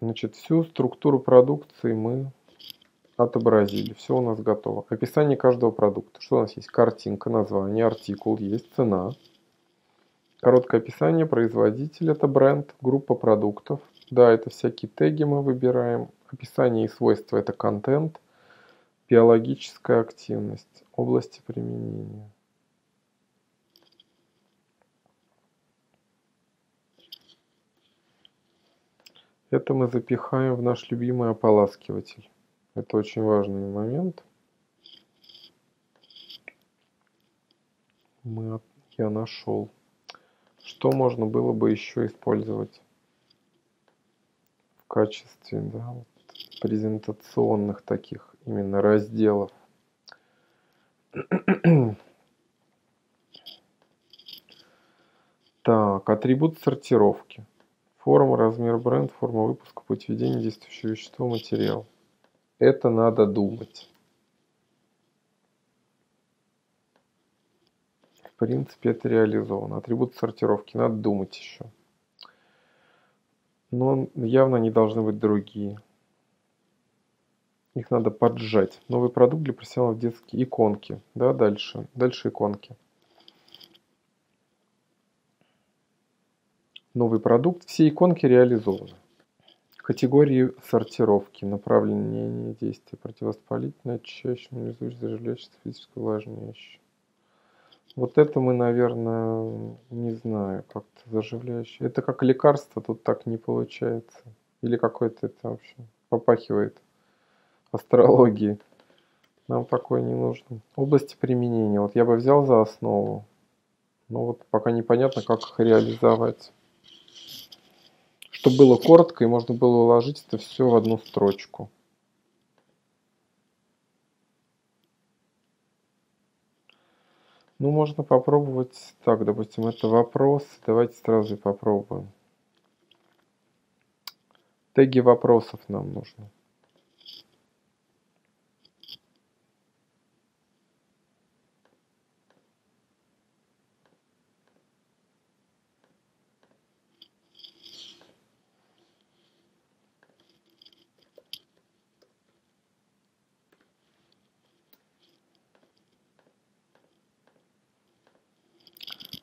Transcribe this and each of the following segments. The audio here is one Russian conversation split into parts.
Значит, всю структуру продукции мы отобразили. Все у нас готово. Описание каждого продукта. Что у нас есть? Картинка, название, артикул, есть цена. Короткое описание, производитель это бренд, группа продуктов. Да, это всякие теги мы выбираем. Описание и свойства это контент. Биологическая активность, области применения. Это мы запихаем в наш любимый ополаскиватель. Это очень важный момент. Мы, я нашел. Что можно было бы еще использовать в качестве да, вот, презентационных таких именно разделов? Так, атрибут сортировки. Форма, размер бренд, форма выпуска, путь введения, действующее вещество, материал. Это надо думать. В принципе, это реализовано. Атрибуты сортировки надо думать еще. Но явно они должны быть другие. Их надо поджать. Новый продукт для профессионалов детские иконки. Да, дальше. Дальше иконки. Новый продукт. Все иконки реализованы. Категории сортировки. Направление действия. Противовоспалительное, очищающее, нанизующее, заживляющее, физически увлажняющее. Вот это мы, наверное, не знаю, как-то заживляющее. Это как лекарство, тут так не получается. Или какой-то это вообще попахивает астрологии. Нам такое не нужно. Области применения. Вот я бы взял за основу. Но вот пока непонятно, как их реализовать чтобы было коротко и можно было уложить это все в одну строчку. Ну, можно попробовать так, допустим, это вопрос. Давайте сразу попробуем. Теги вопросов нам нужны.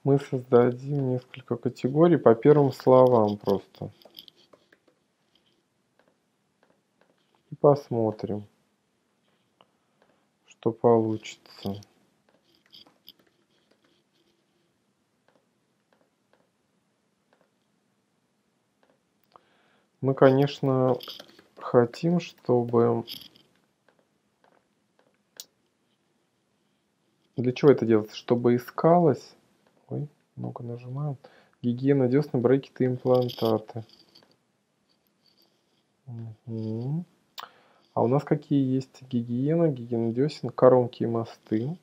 Мы создадим несколько категорий по первым словам просто. И посмотрим, что получится. Мы, конечно, хотим, чтобы... Для чего это делается? Чтобы искалось Ой, много нажимаем. Гигиена десны, брекеты, имплантаты. Угу. А у нас какие есть гигиена, гигиена десен, коронки и мосты.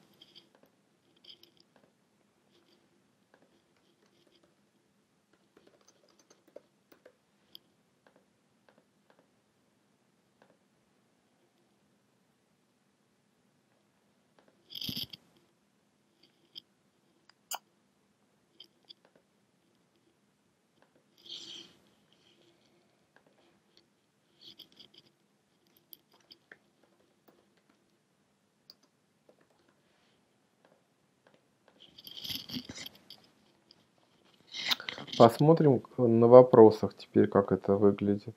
Посмотрим на вопросах теперь, как это выглядит.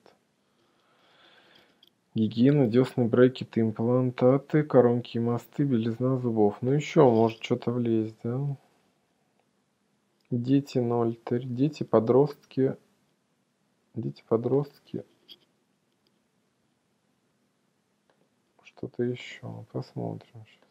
Гигиена, десны, брекеты, имплантаты, коронки и мосты, белизна зубов. Ну еще может что-то влезть, да? Дети 0, дети, подростки, дети, подростки. Что-то еще. Посмотрим сейчас.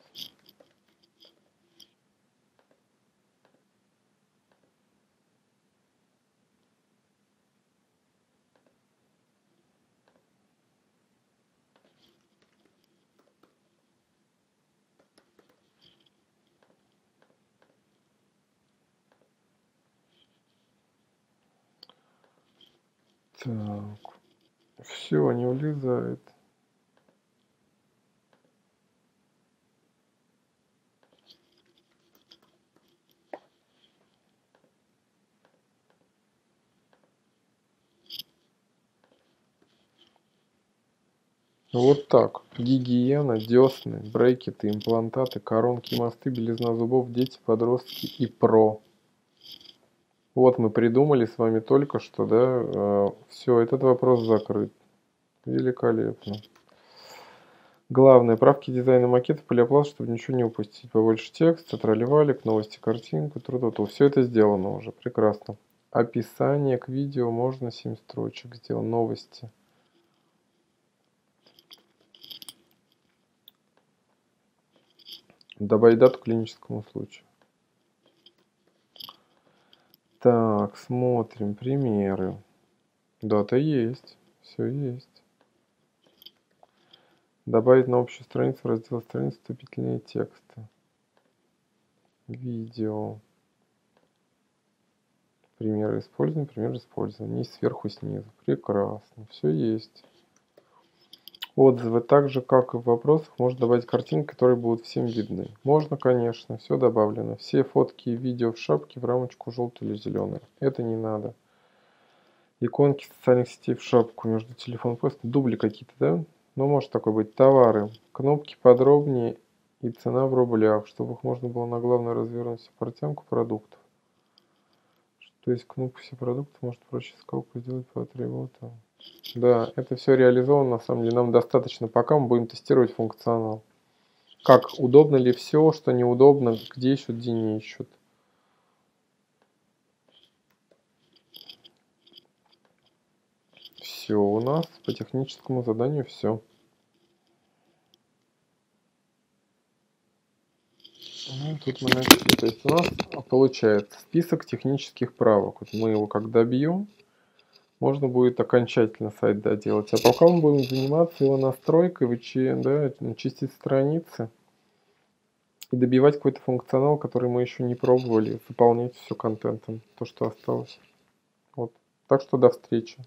Так. Все, не влезает. Вот так. Гигиена, десны, брекеты, имплантаты, коронки, мосты, белизна зубов, дети, подростки и про. Вот мы придумали с вами только что, да, э, все, этот вопрос закрыт. Великолепно. Главное, правки дизайна макета, полиопласт, чтобы ничего не упустить. Побольше текста, тролливалик, новости, картинку, трудоту. Все это сделано уже, прекрасно. Описание к видео можно 7 строчек сделать. Новости. Добавить дату клиническому случаю. Так, смотрим примеры. Дата есть. Все есть. Добавить на общую страницу раздел страницы вступительные тексты. Видео. Примеры использования, пример использования. Низ сверху, снизу. Прекрасно. Все есть. Отзывы. Так же, как и в вопросах, можно добавить картинки, которые будут всем видны. Можно, конечно. Все добавлено. Все фотки и видео в шапке в рамочку желтую или зеленую. Это не надо. Иконки социальных сетей в шапку между телефоном просто дубли какие-то, да? Ну, может такой быть. Товары. Кнопки подробнее и цена в рублях, чтобы их можно было на главное развернуть портянку продуктов. То есть кнопку все продукты может проще скалку сделать по атрибутам. Да, это все реализовано, на самом деле нам достаточно, пока мы будем тестировать функционал. Как, удобно ли все, что неудобно, где ищут, где не ищут. Все, у нас по техническому заданию все. Ну, тут мы начали. То есть у нас получается список технических правок. Вот мы его как добьем, можно будет окончательно сайт доделать. А пока мы будем заниматься его настройкой, вычи, да, чистить страницы и добивать какой-то функционал, который мы еще не пробовали, заполнять все контентом, то, что осталось. Вот. Так что до встречи.